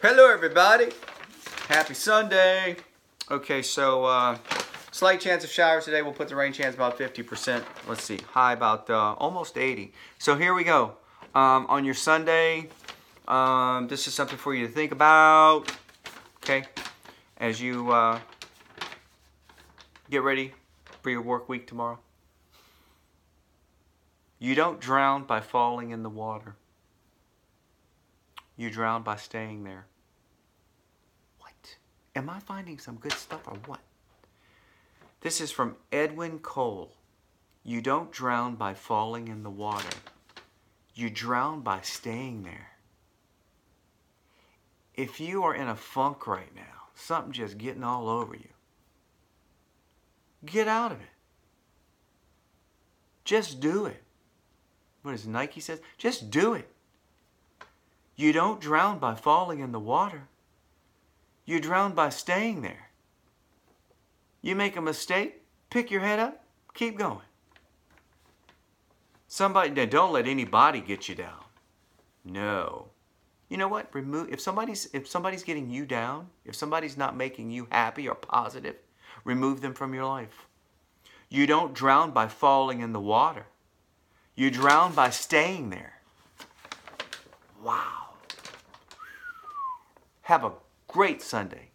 Hello, everybody. Happy Sunday. Okay, so uh, slight chance of showers today. We'll put the rain chance about 50%. Let's see, high about uh, almost 80. So here we go. Um, on your Sunday, um, this is something for you to think about. Okay, as you uh, get ready for your work week tomorrow. You don't drown by falling in the water. You drown by staying there. What? Am I finding some good stuff or what? This is from Edwin Cole. You don't drown by falling in the water. You drown by staying there. If you are in a funk right now, something just getting all over you, get out of it. Just do it. What does Nike says? Just do it. You don't drown by falling in the water. You drown by staying there. You make a mistake, pick your head up, keep going. Somebody don't let anybody get you down. No. You know what? Remove if somebody's if somebody's getting you down, if somebody's not making you happy or positive, remove them from your life. You don't drown by falling in the water. You drown by staying there. Have a great Sunday.